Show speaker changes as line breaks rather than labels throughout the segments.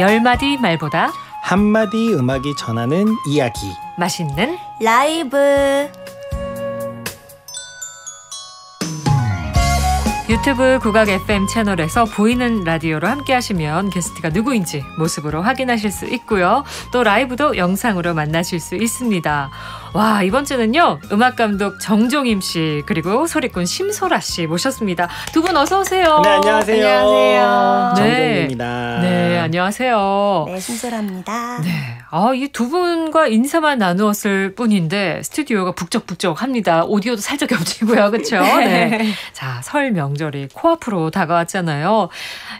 열 마디 말보다
한 마디 음악이 전하는 이야기.
맛있는
라이브
유튜브 국악 FM 채널에서 보이는 라디오로 함께 하시면 게스트가 누구인지 모습으로 확인하실 수 있고요. 또 라이브도 영상으로 만나실 수 있습니다. 와, 이번 주는요. 음악 감독 정종임 씨 그리고 소리꾼 심소라 씨 모셨습니다. 두 분 어서 오세요.
네, 안녕하세요.
안녕하세요.
네.
정동입니다.
네, 안녕하세요.
네 심소라입니다.
네. 아, 이 두 분과 인사만 나누었을 뿐인데 스튜디오가 북적북적합니다. 오디오도 살짝 겹치고요. 그렇죠? 네. 자, 설 명절이 코앞으로 다가왔잖아요.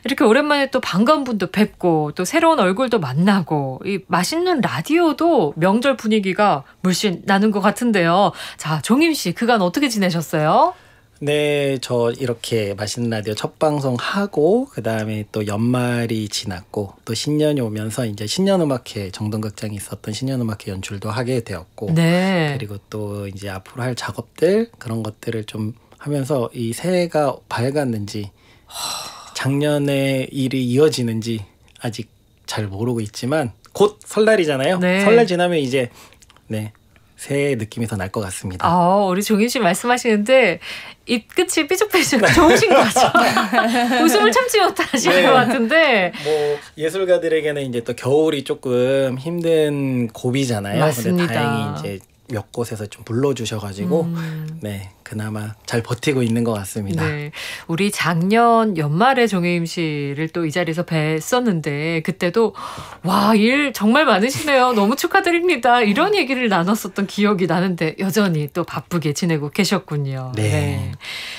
이렇게 오랜만에 또 반가운 분도 뵙고 또 새로운 얼굴도 만나고 이 맛있는 라디오도 명절 분위기가 물씬 나는 것 같은데요. 자, 종임 씨 그간 어떻게 지내셨어요?
네, 저 이렇게 맛있는 라디오 첫 방송 하고 그다음에 또 연말이 지났고 또 신년이 오면서 이제 신년 음악회 정동극장이 있었던 신년 음악회 연출도 하게 되었고
네.
그리고 또 이제 앞으로 할 작업들 그런 것들을 좀 하면서 이 새해가 밝았는지 작년에 일이 이어지는지 아직 잘 모르고 있지만 곧 설날이잖아요.
네.
설날 지나면 이제 네 새해 느낌이 더 날 것 같습니다.
아, 우리 종임 씨 말씀하시는데 입 끝이 삐죽삐죽 좋으신 것 같아요. 웃음을 참지 못하시는
네.
것 같은데.
뭐 예술가들에게는 이제 또 겨울이 조금 힘든 고비잖아요.
맞습니다.
근데 다행히 이제 몇 곳에서 좀 불러주셔가지고
음.
네 그나마 잘 버티고 있는 것 같습니다.
네. 우리 작년 연말에 정혜임 씨를 또 이 자리에서 뵀었는데 그때도 와, 일 정말 많으시네요. 너무 축하드립니다. 이런 얘기를 나눴었던 기억이 나는데 여전히 또 바쁘게 지내고 계셨군요.
네.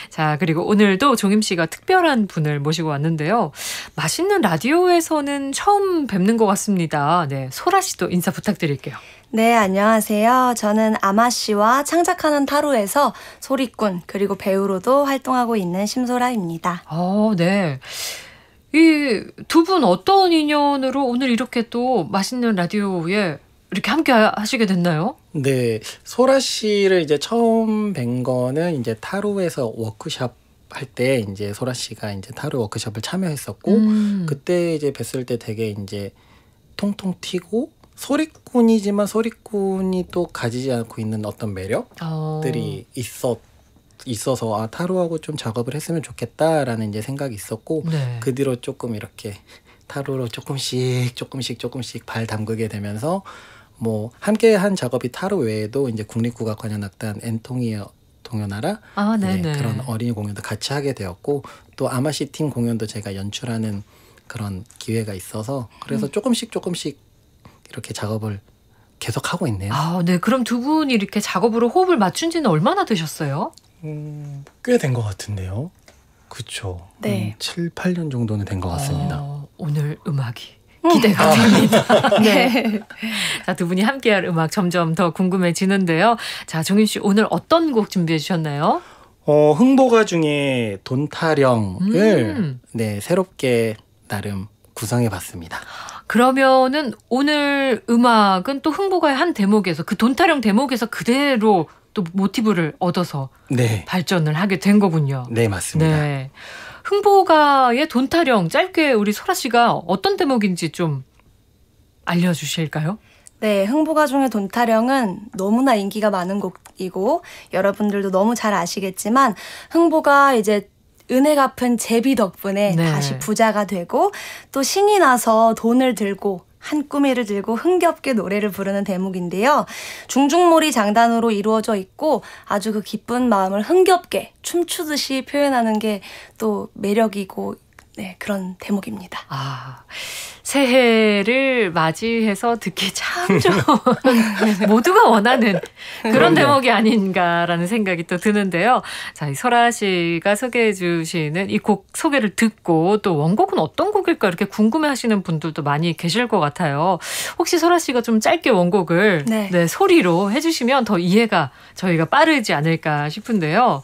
자, 그리고 오늘도 종임 씨가 특별한 분을 모시고 왔는데요. 맛있는 라디오에서는 처음 뵙는 것 같습니다. 네. 소라 씨도 인사 부탁드릴게요.
네 안녕하세요. 저는 아마 씨와 창작하는 타로에서 소 리꾼 그리고 배우로도 활동하고 있는 심소라입니다.
어, 네. 이 두 분 어떤 인연으로 오늘 이렇게 또 맛있는 라디오에 이렇게 함께 하- 하시게 됐나요?
네, 소라 씨를 이제 처음 뵌 거는 이제 타로에서 워크숍 할때 이제 소라 씨가 이제 타로 워크숍을 참여했었고
음.
그때 이제 뵀을 때 되게 이제 통통 튀고 소리꾼이지만 소리꾼이 또 가지지 않고 있는 어떤 매력들이
어.
있었 있어서 아 타로하고 좀 작업을 했으면 좋겠다라는 이제 생각이 있었고
네.
그 뒤로 조금 이렇게 타로로 조금씩 조금씩 조금씩 발 담그게 되면서 뭐 함께 한 작업이 타로 외에도 이제 국립국악관현악단 엔통이어 동요나라
아,
네,
네네.
그런 어린이 공연도 같이 하게 되었고 또 아마시 팀 공연도 제가 연출하는 그런 기회가 있어서
음.
그래서 조금씩 조금씩 이렇게 작업을 계속 하고 있네요.
아, 네. 그럼 두 분이 이렇게 작업으로 호흡을 맞춘 지는 얼마나 되셨어요?
음, 꽤 된 것 같은데요. 그쵸.
네.
음, 7, 8년 정도는 된 것 같습니다.
어, 오늘 음악이 기대가 됩니다. 네. 자, 두 분이 함께할 음악 점점 더 궁금해지는데요. 자, 정윤 씨 오늘 어떤 곡 준비해 주셨나요?
어, 흥보가 중에 돈타령을
음.
네, 새롭게 나름 구성해 봤습니다.
그러면은 오늘 음악은 또 흥보가의 한 대목에서 그 돈타령 대목에서 그대로 또 모티브를 얻어서
네.
발전을 하게 된 거군요.
네, 맞습니다.
네. 흥보가의 돈타령 짧게 우리 소라 씨가 어떤 대목인지 좀 알려주실까요?
네, 흥보가 중의 돈타령은 너무나 인기가 많은 곡이고 여러분들도 너무 잘 아시겠지만 흥보가 이제 은혜 갚은 제비 덕분에
네.
다시 부자가 되고 또 신이 나서 돈을 들고 한 꾸미를 들고 흥겹게 노래를 부르는 대목인데요. 중중몰이 장단으로 이루어져 있고 아주 그 기쁜 마음을 흥겹게 춤추듯이 표현하는 게 또 매력이고 네, 그런 대목입니다.
아, 새해를 맞이해서 듣기 참 좋은 모두가 원하는 그런
그럼요.
대목이 아닌가라는 생각이 또 드는데요. 자, 이 설아 씨가 소개해 주시는 이 곡 소개를 듣고 또 원곡은 어떤 곡일까 이렇게 궁금해 하시는 분들도 많이 계실 것 같아요. 혹시 설아 씨가 좀 짧게 원곡을
네.
소리로 해 주시면 더 이해가 저희가 빠르지 않을까 싶은데요.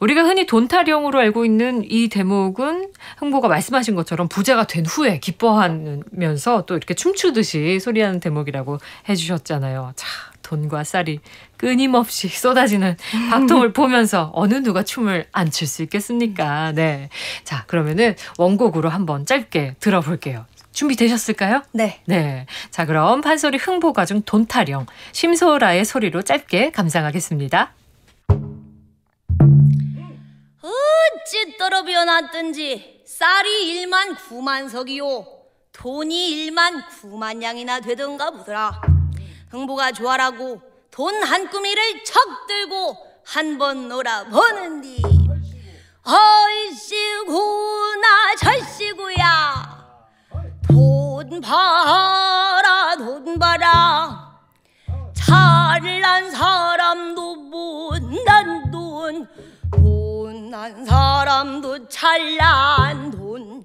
우리가 흔히 돈타령으로 알고 있는 이 대목은 흥보가 말씀하신 것처럼 부자가 된 후에 기뻐하면서 또 이렇게 춤추듯이 소리하는 대목이라고 해주셨잖아요. 자, 돈과 쌀이 끊임없이 쏟아지는 박통을 보면서 어느 누가 춤을 안 출 수 있겠습니까? 네. 자, 그러면은 원곡으로 한번 짧게 들어볼게요. 준비되셨을까요?
네.
네. 자, 그럼 판소리 흥보가 중 돈타령, 심소라의 소리로 짧게 감상하겠습니다.
어찌 떨어비어 놨든지 쌀이 1만 9만 석이요. 돈이 1만 9만 양이나 되던가 보더라. 흥보가 좋아라고 돈 한 꾸미를 척 들고 한 번 놀아보는디. 어이씨구나 절씨구야. 돈 봐 못난 사람도 잘난 돈.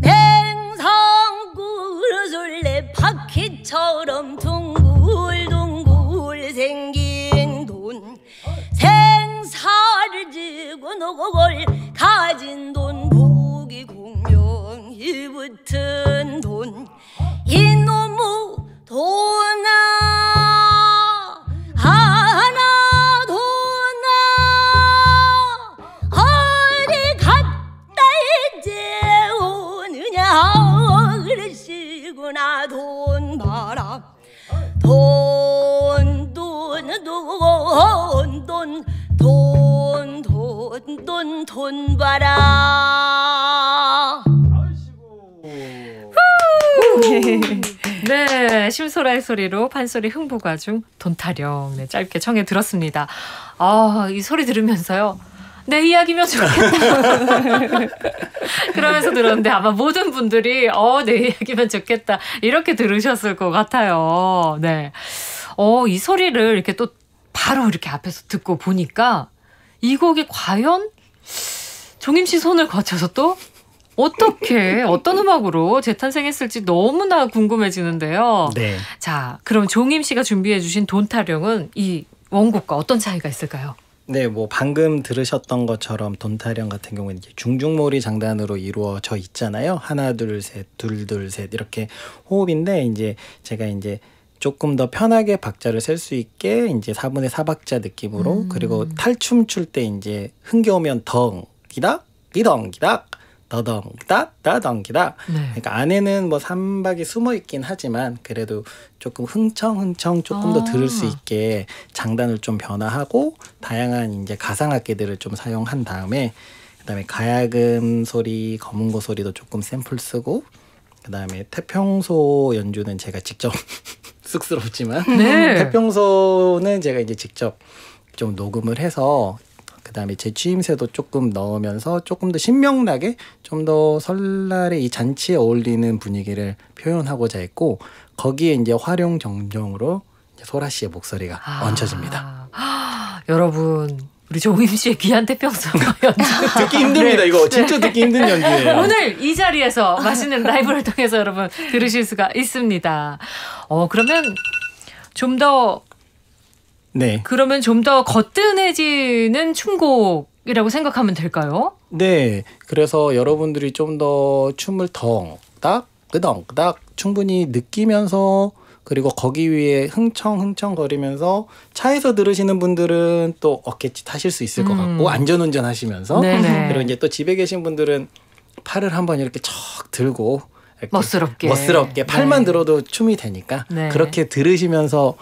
맹상 그릇을내 바퀴처럼 둥글둥글 생긴 돈. 생사를 지고 노골 가진 돈. 복이 공명이 붙은 돈. 이놈의 돈 돈, 돈, 돈 봐라.
네, 심소라의 소리로 판소리 흥보가 중 돈타령 네, 짧게 청해 들었습니다. 아, 이 소리 들으면서요. 내 이야기면 좋겠다. 그러면서 들었는데 아마 모든 분들이 어, 내 이야기면 좋겠다. 이렇게 들으셨을 것 같아요. 네. 어, 이 소리를 이렇게 또 바로 이렇게 앞에서 듣고 보니까 이 곡이 과연 종임 씨 손을 거쳐서 또 어떻게 어떤 음악으로 재탄생했을지 너무나 궁금해지는데요.
네.
자, 그럼 종임 씨가 준비해 주신 돈 타령은 이 원곡과 어떤 차이가 있을까요?
네, 뭐 방금 들으셨던 것처럼 돈타령 같은 경우는 이제 중중몰이 장단으로 이루어져 있잖아요. 하나 둘 셋, 둘 둘 셋 이렇게 호흡인데 이제 제가 이제 조금 더 편하게 박자를 셀 수 있게 이제 4분의 4박자 느낌으로
음.
그리고 탈춤 출 때 이제 흥겨우면 덩기다 기덩기다 더덩기다 더덩기다
네.
그러니까 안에는 뭐 삼박이 숨어 있긴 하지만 그래도 조금 흥청흥청 조금 더
아.
들을 수 있게 장단을 좀 변화하고 다양한 이제 가상 악기들을 좀 사용한 다음에 그다음에 가야금 소리, 검은고 소리도 조금 샘플 쓰고 그다음에 태평소 연주는 제가 직접 쑥스럽지만
네.
태평소는 제가 이제 직접 좀 녹음을 해서 그다음에 제 취임새도 조금 넣으면서 조금 더 신명나게 좀 더 설날의 이 잔치에 어울리는 분위기를 표현하고자 했고 거기에 이제 활용 정정으로 소라 씨의 목소리가
아.
얹혀집니다.
여러분, 우리 종임 씨의 귀한 태평소 연주.
듣기 힘듭니다.
네.
이거 진짜 듣기 힘든 연주예요.
오늘 이 자리에서 맛있는 라이브를 통해서 여러분 들으실 수가 있습니다. 어, 그러면 좀 더,
네,
그러면 좀 더 거뜬해지는 춤곡이라고 생각하면 될까요?
네. 그래서 여러분들이 좀 더 춤을 덩 딱 끄덩 끄닥 충분히 느끼면서 그리고 거기 위에 흥청흥청 거리면서 차에서 들으시는 분들은 또 어깨짓 하실 수 있을 것
음.
같고 안전운전 하시면서
네네.
그리고 이제 또 집에 계신 분들은 팔을 한번 이렇게 척 들고 이렇게
멋스럽게.
멋스럽게 팔만
네.
들어도 춤이 되니까
네.
그렇게 들으시면서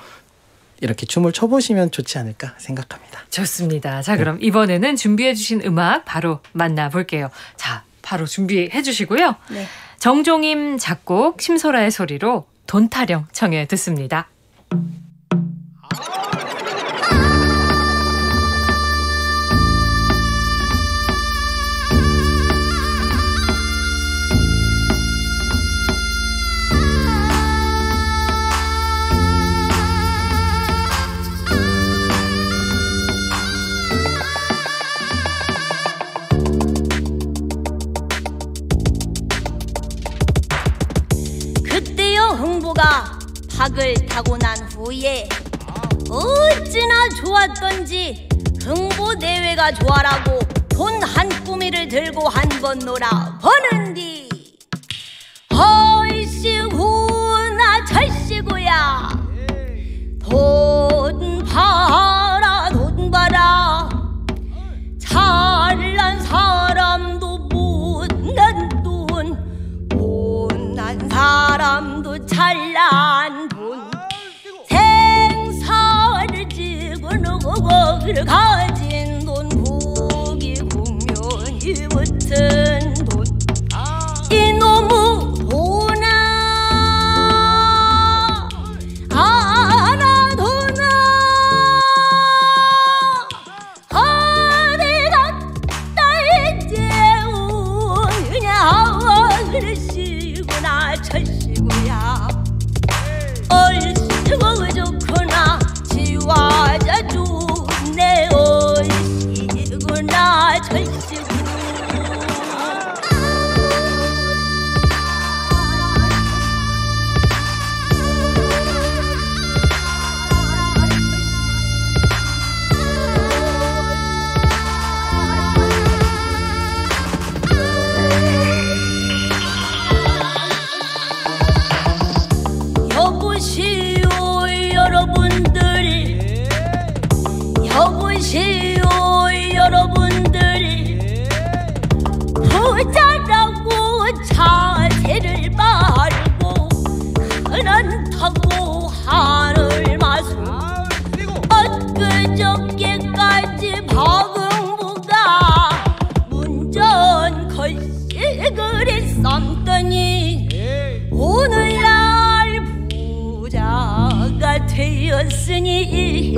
이렇게 춤을 춰보시면 좋지 않을까 생각합니다.
좋습니다. 자, 그럼 이번에는 준비해주신 음악 바로 만나볼게요. 자, 바로 준비해 주시고요.
네.
정종임 작곡 심소라의 소리로 돈타령 청해 듣습니다.
박을 타고 난 후에 어찌나 좋았던지 흥보 대회가 좋아라고 돈 한 꾸미를 들고 한 번 놀아 보는디. 어이씨구나 절씨구야. 돈 가진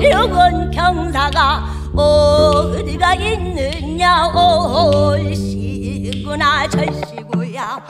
이런 경사가 어디가 있느냐? 올시구나 절시구야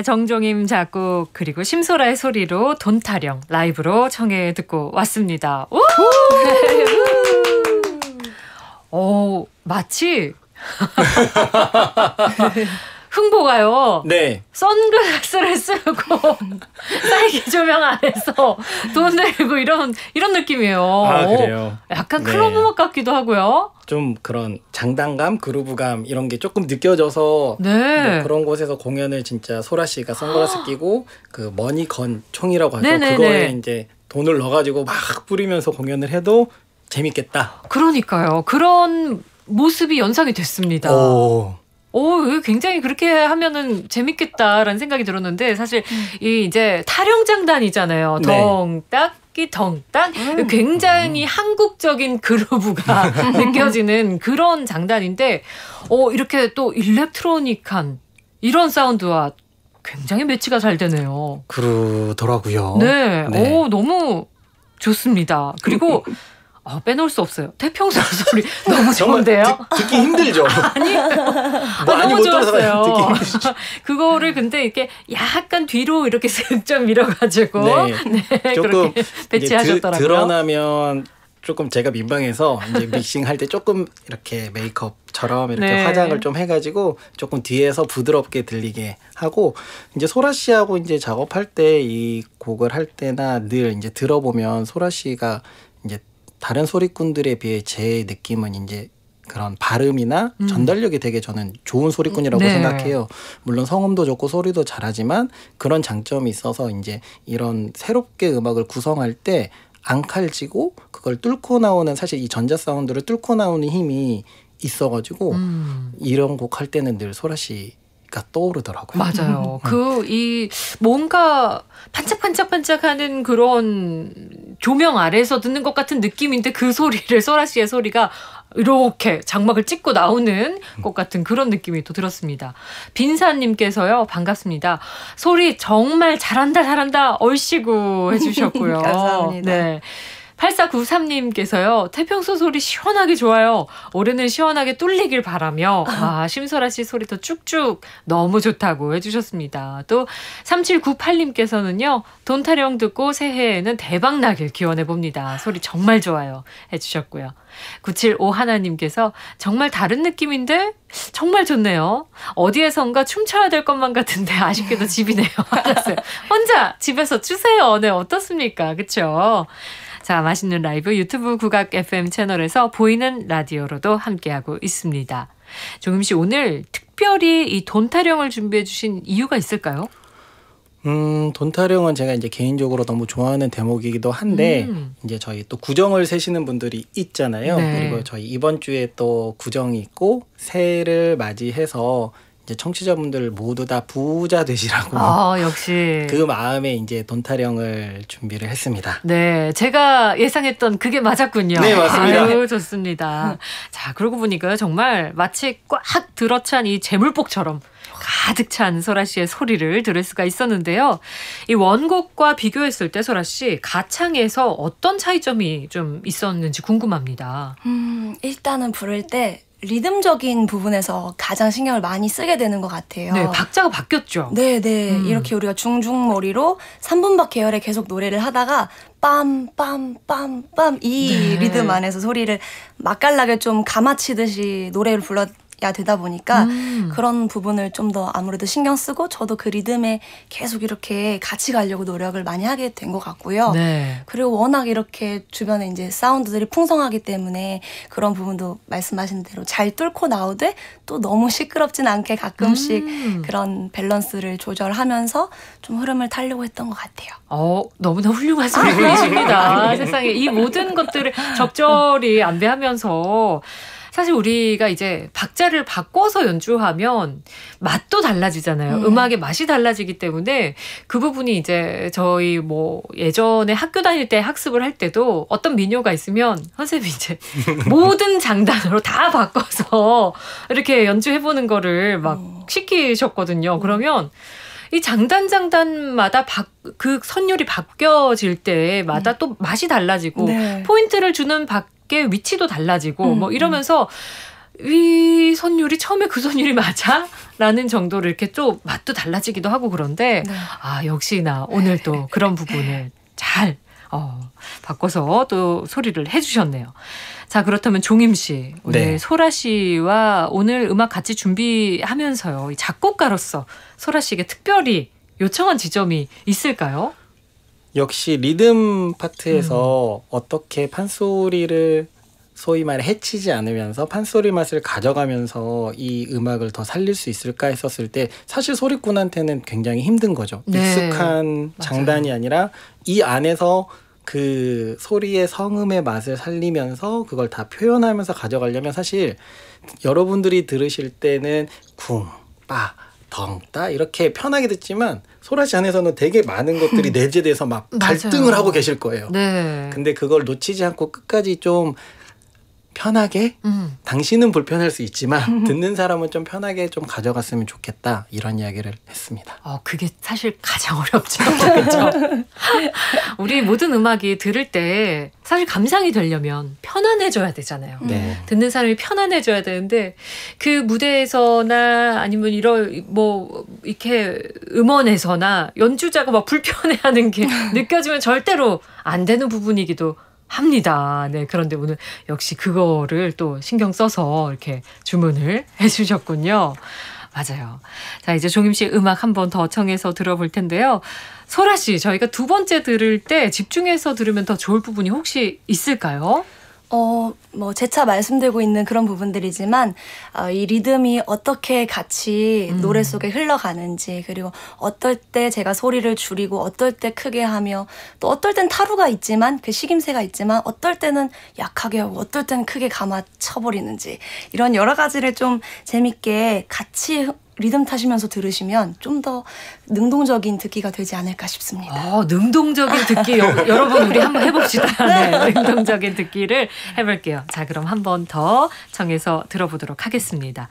네,
정종임 작곡 그리고 심소라의 소리로 돈 타령 라이브로 청해 듣고 왔습니다. 우! 오, 마치 흥보가요.
네.
선글라스를 쓰고 딸기 조명 아래서 돈 내고 이런 이런 느낌이에요.
아, 그래요?
약간
네.
클럽 음악 같기도 하고요.
좀 그런 장단감, 그루브감 이런 게 조금 느껴져서
네.
뭐 그런 곳에서 공연을 진짜 소라 씨가 선글라스 끼고 그 머니 건 총이라고 하죠.
네네네.
그거에 이제 돈을 넣어가지고 막 뿌리면서 공연을 해도 재밌겠다.
그러니까요. 그런 모습이 연상이 됐습니다.
오.
오, 이거 굉장히 그렇게 하면은 재밌겠다라는 생각이 들었는데 사실 이 이제 타령장단이잖아요.
네.
덩딱기 덩딱 굉장히 한국적인 그루브가 느껴지는 그런 장단인데 어 이렇게 또 일렉트로닉한 이런 사운드와 굉장히 매치가 잘 되네요.
그러더라고요.
네.
네.
오, 너무 좋습니다. 그리고 아, 빼놓을 수 없어요. 태평소 소리 너무 좋은데요.
듣, 듣기 힘들죠.
아니,
뭐
아, 너무 좋았어요. 그거를 근데 이렇게 약간 뒤로 이렇게 슬쩍 밀어가지고
네.
네,
조금
배치하셨더라고요.
드, 드러나면 조금 제가 민망해서 이제 믹싱 할 때 조금 이렇게 메이크업처럼 이렇게
네.
화장을 좀 해가지고 조금 뒤에서 부드럽게 들리게 하고 이제 소라 씨하고 이제 작업할 때 이 곡을 할 때나 늘 이제 들어보면 소라 씨가 이제 다른 소리꾼들에 비해 제 느낌은 이제 그런 발음이나
음.
전달력이 되게 저는 좋은 소리꾼이라고
네.
생각해요. 물론 성음도 좋고 소리도 잘하지만 그런 장점이 있어서 이제 이런 새롭게 음악을 구성할 때 안 칼지고 그걸 뚫고 나오는 사실 이 전자 사운드를 뚫고 나오는 힘이 있어가지고
음.
이런 곡 할 때는 늘 소라 씨 가 떠오르더라고요.
맞아요. 그 이 뭔가 반짝반짝반짝하는 그런 조명 아래에서 듣는 것 같은 느낌인데 그 소리를 소라 씨의 소리가 이렇게 장막을 찍고 나오는 것 같은 그런 느낌이 또 들었습니다. 빈사님께서요 반갑습니다. 소리 정말 잘한다 잘한다 얼씨구 해주셨고요.
감사합니다.
네. 8493님께서요, 태평소 소리 시원하게 좋아요. 올해는 시원하게 뚫리길 바라며, 아, 심설아 씨 소리 더 쭉쭉 너무 좋다고 해 주셨습니다. 또, 3798님께서는요, 돈 타령 듣고 새해에는 대박 나길 기원해 봅니다. 소리 정말 좋아요. 해 주셨고요. 975 하나님께서 정말 다른 느낌인데 정말 좋네요. 어디에선가 춤춰야 될 것만 같은데 아쉽게도 집이네요. 혼자 집에서 추세요. 네, 어떻습니까? 그쵸? 자, 맛있는 라이브 유튜브 국악 FM 채널에서 보이는 라디오로도 함께하고 있습니다. 종임 씨, 오늘 특별히 이 돈 타령을 준비해 주신 이유가 있을까요?
음, 돈 타령은 제가 이제 개인적으로 너무 좋아하는 대목이기도 한데
음.
이제 저희 또 구정을 세시는 분들이 있잖아요.
네.
그리고 저희 이번 주에 또 구정이 있고 새해를 맞이해서 이제 청취자분들 모두 다 부자 되시라고
아, 역시.
그 마음에 이제 돈 타령을 준비를 했습니다.
네, 제가 예상했던 그게 맞았군요.
네, 맞습니다.
아유, 좋습니다. 자, 그러고 보니까 정말 마치 꽉 들어찬 이 재물복처럼 가득 찬 소라 씨의 소리를 들을 수가 있었는데요. 이 원곡과 비교했을 때 소라 씨 가창에서 어떤 차이점이 좀 있었는지 궁금합니다.
음, 일단은 부를 때 리듬적인 부분에서 가장 신경을 많이 쓰게 되는 것 같아요.
네, 박자가 바뀌었죠.
네, 네.
음.
이렇게 우리가 중중머리로 3분박 계열에 계속 노래를 하다가 빰빰빰빰 이
네.
리듬 안에서 소리를 맛깔나게 좀 감아치듯이 노래를 불러 야 되다 보니까
음.
그런 부분을 좀 더 아무래도 신경 쓰고 저도 그 리듬에 계속 이렇게 같이 가려고 노력을 많이 하게 된 것 같고요.
네.
그리고 워낙 이렇게 주변에 이제 사운드들이 풍성하기 때문에 그런 부분도 말씀하신 대로 잘 뚫고 나오되 또 너무 시끄럽진 않게 가끔씩
음.
그런 밸런스를 조절하면서 좀 흐름을 타려고 했던 것 같아요.
어, 너무나 훌륭한 소리이십니다. 세상에 이 모든 것들을 적절히 안배하면서 사실 우리가 이제 박자를 바꿔서 연주하면 맛도 달라지잖아요.
음.
음. 악의 맛이 달라지기 때문에 그 부분이 이제 저희 뭐 예전에 학교 다닐 때 학습을 할 때도 어떤 민요가 있으면 선생님이 이제 모든 장단으로 다 바꿔서 이렇게 연주해보는 거를 막
음.
시키셨거든요. 그러면 이 장단 장단마다 바, 그 선율이 바뀌어질 때마다 또 맛이 달라지고
네.
포인트를 주는 밖에 위치도 달라지고
음,
뭐 이러면서 이 선율이 처음에 그 선율이 맞아? 라는 정도로 이렇게 좀 맛도 달라지기도 하고 그런데
네.
아 역시나 오늘 또 그런 부분을 잘 어, 바꿔서 또 소리를 해주셨네요. 자 그렇다면 종임 씨 오늘
네.
소라 씨와 오늘 음악 같이 준비하면서요 이 작곡가로서 소라 씨에게 특별히 요청한 지점이 있을까요?
역시 리듬 파트에서 어떻게 판소리를 소위 말해 해치지 않으면서 판소리 맛을 가져가면서 이 음악을 더 살릴 수 있을까 했었을 때 사실 소리꾼한테는 굉장히 힘든 거죠.
네.
익숙한 장단이 아니라 이 안에서 그 소리의 성음의 맛을 살리면서 그걸 다 표현하면서 가져가려면 사실 여러분들이 들으실 때는 쿵, 빠, 덩, 따 이렇게 편하게 듣지만 소라 씨 안에서는 되게 많은 것들이 내재돼서 막. 갈등을 하고 계실 거예요.
네.
근데 그걸 놓치지 않고 끝까지 좀 편하게
음.
당신은 불편할 수 있지만 듣는 사람은 좀 편하게 좀 가져갔으면 좋겠다 이런 이야기를 했습니다.
어, 그게 사실 가장 어렵죠. 그렇죠? 우리 모든 음악이 들을 때 사실 감상이 되려면 편안해져야 되잖아요.
네.
듣는 사람이 편안해져야 되는데 그 무대에서나 아니면 이런 뭐 이렇게 음원에서나 연주자가 막 불편해하는 게 느껴지면 절대로 안 되는 부분이기도 합니다. 네. 그런데 오늘 역시 그거를 또 신경 써서 이렇게 주문을 해주셨군요. 맞아요. 자, 이제 종임 씨 음악 한 번 더 청해서 들어볼 텐데요. 소라 씨, 저희가 두 번째 들을 때 집중해서 들으면 더 좋을 부분이 혹시 있을까요?
어, 뭐, 재차 말씀드리고 있는 그런 부분들이지만, 어, 이 리듬이 어떻게 같이
음.
노래 속에 흘러가는지, 그리고 어떨 때 제가 소리를 줄이고, 어떨 때 크게 하며, 또 어떨 땐 타루가 있지만, 그 식임새가 있지만, 어떨 때는 약하게 하고, 어떨 때는 크게 감아 쳐버리는지, 이런 여러 가지를 좀 재밌게 같이 리듬 타시면서 들으시면 좀 더 능동적인 듣기가 되지 않을까 싶습니다.
어, 능동적인 듣기 여, 여러분 우리 한번 해봅시다. 네, 능동적인 듣기를 해볼게요. 자, 그럼 한 번 더 청해서 들어보도록 하겠습니다.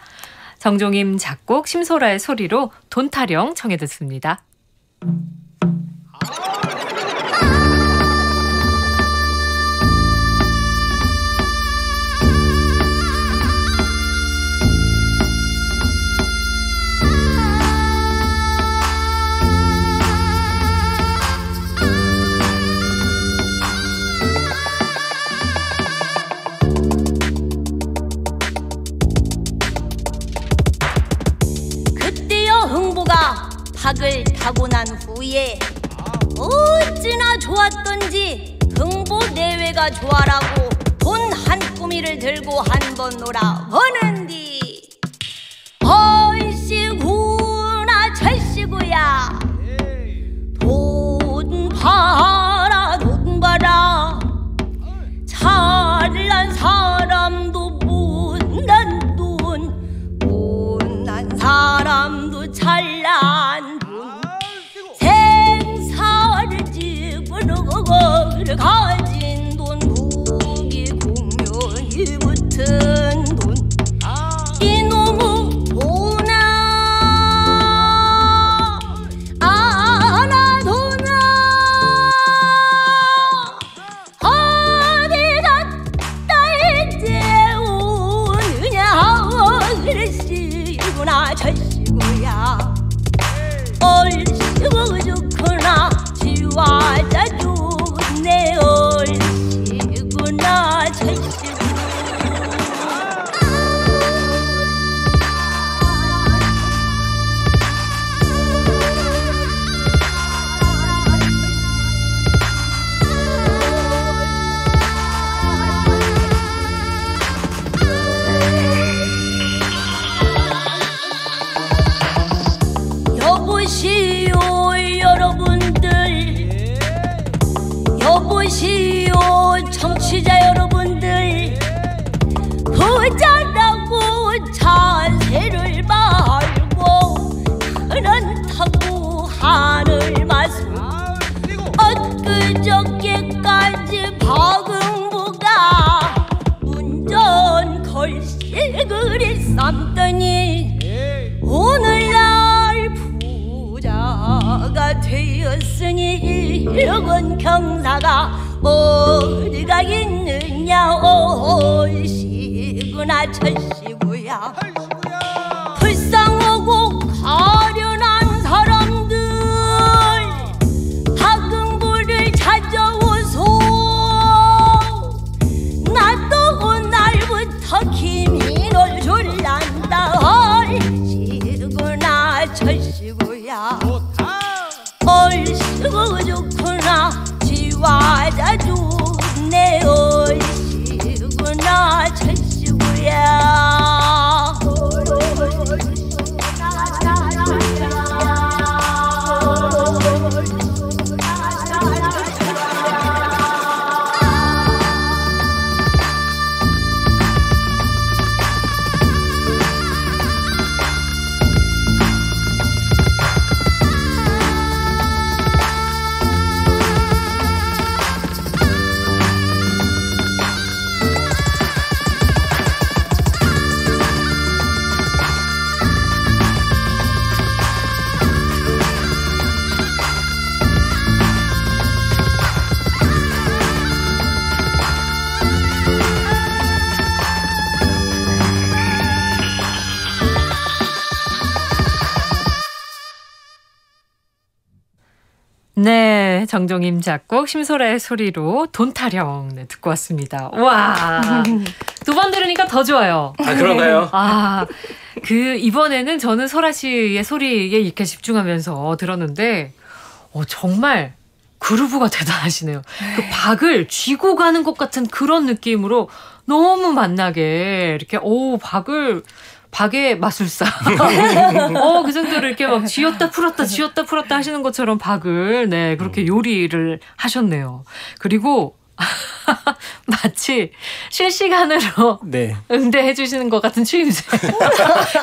정종임 작곡 심소라의 소리로 돈타령 청해 듣습니다.
박을 타고 난 후에 어찌나 좋았던지 흥부 내외가 좋아라고 돈 한 꾸미를 들고 한 번 놀아보는디. 얼씨구나 철씨구야. 돈봐 경사가 어디가 있느냐 올시구나 철시 네,
정종임 작곡 심소라의 소리로 돈 타령 네, 듣고 왔습니다. 와, 두 번 들으니까 더 좋아요.
아 그런가요?
아, 그 이번에는 저는 소라 씨의 소리에 이렇게 집중하면서 들었는데, 어, 정말 그루브가 대단하시네요. 그 박을 쥐고 가는 것 같은 그런 느낌으로 너무 만나게 이렇게 오 박을 박의 마술사. 어, 그 정도로 이렇게 막 쥐었다 풀었다 쥐었다 풀었다 하시는 것처럼 박을 네, 그렇게 요리를 하셨네요. 그리고 마치 실시간으로
네.
응대해 주시는 것 같은 추임새.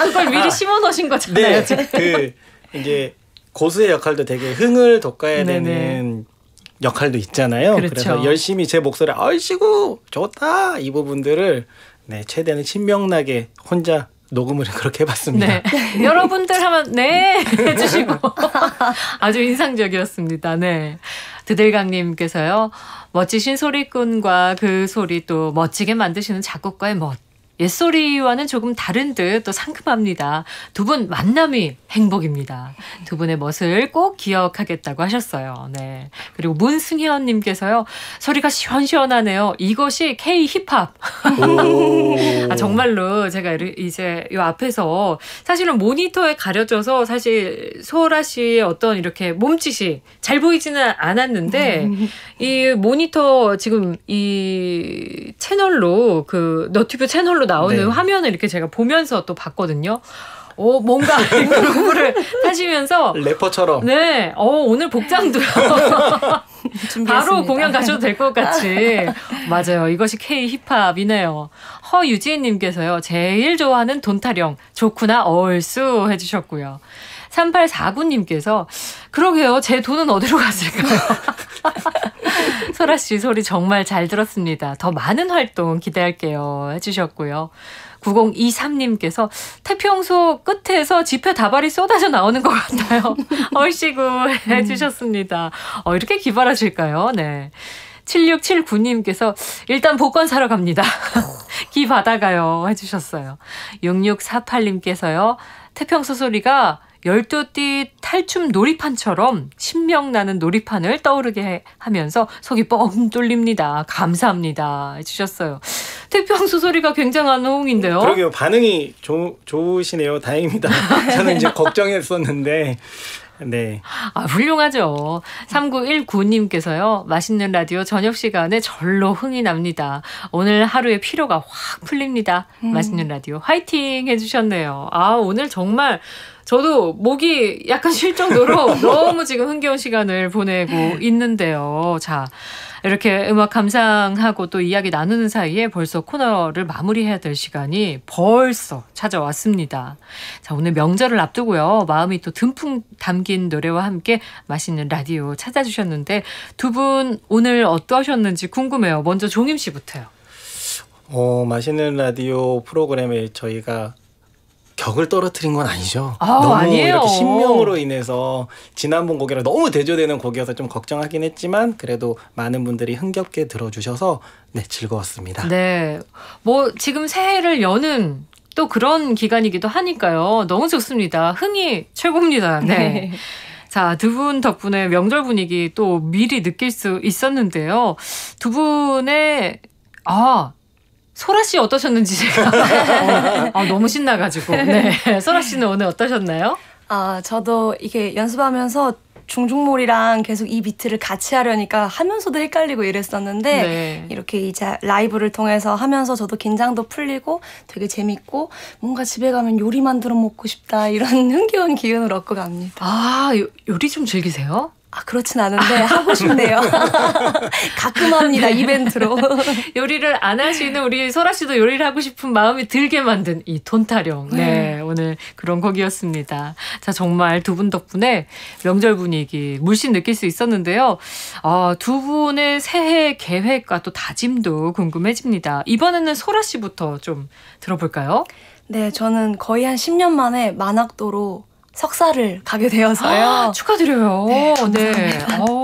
그걸 미리 심어 놓으신 거잖아요.
네. 그 이제 고수의 역할도 되게 흥을 돋궈야
네네.
되는 역할도 있잖아요.
그렇죠.
래서 열심히 제 목소리 아이씨고 좋다 이 부분들을 네 최대한 신명나게 혼자 녹음을 그렇게 해봤습니다.
네. 여러분들 하면 네 해주시고 아주 인상적이었습니다. 네. 드들강님께서요 멋지신 소리꾼과 그 소리 또 멋지게 만드시는 작곡가의 멋. 옛소리와는 조금 다른 듯 또 상큼합니다. 두 분 만남이 행복입니다. 두 분의 멋을 꼭 기억하겠다고 하셨어요. 네. 그리고 문승현 님께서요. 소리가 시원시원하네요. 이것이 K 힙합.
오.
아 정말로 제가 이제 요 앞에서 사실은 모니터에 가려져서 사실 소라 씨의 어떤 이렇게 몸짓이 잘 보이지는 않았는데 이 모니터 지금 이 채널로 그 너튜브 채널로 나오는
네.
화면을 이렇게 제가 보면서 또 봤거든요. 오 뭔가 공부를 하시면서
래퍼처럼
네, 어, 오늘 복장도요. 바로 공연 가셔도 될 것 같이. 맞아요. 이것이 K 힙합이네요. 허유지님께서요. 제일 좋아하는 돈타령. 좋구나 얼쑤 해주셨고요. 3849님께서 그러게요. 제 돈은 어디로 갔을까요? 소라 씨 소리 정말 잘 들었습니다. 더 많은 활동 기대할게요. 해주셨고요. 9023님께서 태평소 끝에서 지폐 다발이 쏟아져 나오는 것 같아요. 얼씨구 해주셨습니다. 어, 이렇게 기발하실까요? 네. 7679님께서 일단 복권 사러 갑니다. 기 받아가요. 해주셨어요. 6648님께서요. 태평소 소리가 열두띠 탈춤 놀이판처럼 신명나는 놀이판을 떠오르게 해- 하면서 속이 뻥 뚫립니다. 감사합니다. 해주셨어요. 태평 소 소리가 굉장한 호응인데요.
그러게요 반응이 좋 좋으시네요 다행입니다. 저는 이제 걱정했었는데 네
아, 훌륭하죠. 3919님께서요, 맛있는 라디오 저녁 시간에 절로 흥이 납니다. 오늘 하루의 피로가 확 풀립니다. 맛있는 라디오 화이팅 해주셨네요. 아, 오늘 정말 저도 목이 약간 쉴 정도로 너무 지금 흥겨운 시간을 보내고 있는데요. 자, 이렇게 음악 감상하고 또 이야기 나누는 사이에 벌써 코너를 마무리해야 될 시간이 벌써 찾아왔습니다. 자, 오늘 명절을 앞두고요. 마음이 또 듬뿍 담긴 노래와 함께 맛있는 라디오 찾아주셨는데 두 분 오늘 어떠셨는지 궁금해요. 먼저 종임 씨부터요.
어, 맛있는 라디오 프로그램에 저희가 격을 떨어뜨린 건 아니죠.
아,
너무
아니에요.
이렇게 신명으로 인해서 지난번 곡이랑 너무 대조되는 곡이어서 좀 걱정하긴 했지만 그래도 많은 분들이 흥겹게 들어주셔서 네 즐거웠습니다.
네. 뭐 지금 새해를 여는 또 그런 기간이기도 하니까요. 너무 좋습니다. 흥이 최고입니다. 네. 자, 두 분 덕분에 명절 분위기 또 미리 느낄 수 있었는데요. 두 분의, 아, 소라 씨 어떠셨는지 제가. 아, 너무 신나가지고. 네. 소라 씨는 오늘 어떠셨나요?
아, 저도 이게 연습하면서 중중몰이랑 계속 이 비트를 같이 하려니까 하면서도 헷갈리고 이랬었는데
네.
이렇게 이제 라이브를 통해서 하면서 저도 긴장도 풀리고 되게 재밌고 뭔가 집에 가면 요리 만들어 먹고 싶다 이런 흥겨운 기운을 얻고 갑니다.
아, 요, 요리 좀 즐기세요?
아 그렇진 않은데 하고 싶네요. 가끔 합니다 이벤트로.
요리를 안 하시는 우리 소라 씨도 요리를 하고 싶은 마음이 들게 만든 이 돈타령. 네, 오늘 그런 곡이었습니다. 자, 정말 두 분 덕분에 명절 분위기 물씬 느낄 수 있었는데요. 아, 두 분의 새해 계획과 또 다짐도 궁금해집니다. 이번에는 소라 씨부터 좀 들어볼까요?
네, 저는 거의 한 10년 만에 만학도로 석사를 가게 되어서요.
아, 축하드려요.
네,
네. 어.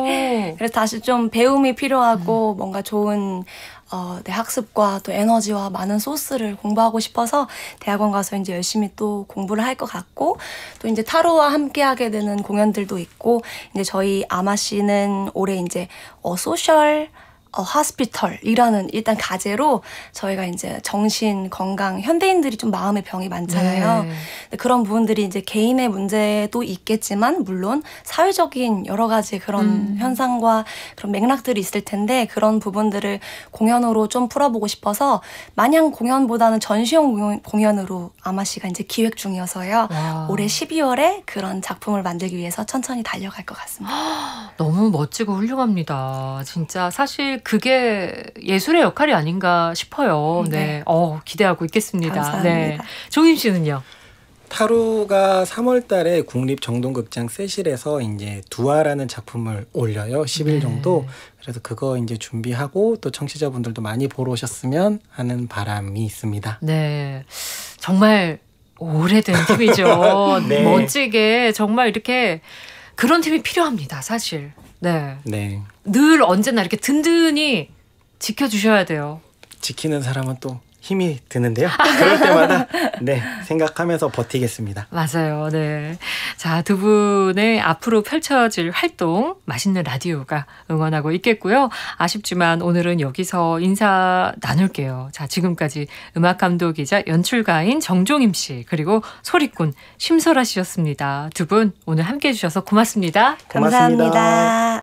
그래서 다시 좀 배움이 필요하고 뭔가 좋은 어, 내 학습과 또 에너지와 많은 소스를 공부하고 싶어서 대학원 가서 이제 열심히 또 공부를 할 것 같고 또 이제 타로와 함께 하게 되는 공연들도 있고 이제 저희 아마 씨는 올해 이제 어, 소셜 어, 하스피털이라는 일단 가제로 저희가 이제 정신 건강 현대인들이 좀 마음의 병이 많잖아요.
네.
그런 부분들이 이제 개인의 문제도 있겠지만 물론 사회적인 여러 가지 그런
음.
현상과 그런 맥락들이 있을 텐데 그런 부분들을 공연으로 좀 풀어보고 싶어서 마냥 공연보다는 전시용 공연- 공연으로 아마 씨가 이제 기획 중이어서요.
와.
올해 12월에 그런 작품을 만들기 위해서 천천히 달려갈 것 같습니다.
너무 멋지고 훌륭합니다. 진짜 사실 그게 예술의 역할이 아닌가 싶어요. 네.
네.
어, 기대하고 있겠습니다.
감사합니다.
네. 종임 씨는요?
타루가 3월 달에 국립 정동극장 세실에서 이제 두아라는 작품을 올려요. 10일
네.
정도. 그래서 그거 이제 준비하고 또 청취자분들도 많이 보러 오셨으면 하는 바람이 있습니다.
네. 정말 오래된 팀이죠.
네.
멋지게 정말 이렇게 그런 팀이 필요합니다, 사실. 네.
네.
늘 언제나 이렇게 든든히 지켜주셔야 돼요.
지키는 사람은 또 힘이 드는데요. 그럴 때마다 네, 생각하면서 버티겠습니다.
맞아요. 네. 자, 두 분의 앞으로 펼쳐질 활동, 맛있는 라디오가 응원하고 있겠고요. 아쉽지만 오늘은 여기서 인사 나눌게요. 자, 지금까지 음악 감독이자 연출가인 정종임 씨, 그리고 소리꾼 심설아 씨였습니다. 두 분 오늘 함께 해 주셔서 고맙습니다.
고맙습니다.
감사합니다.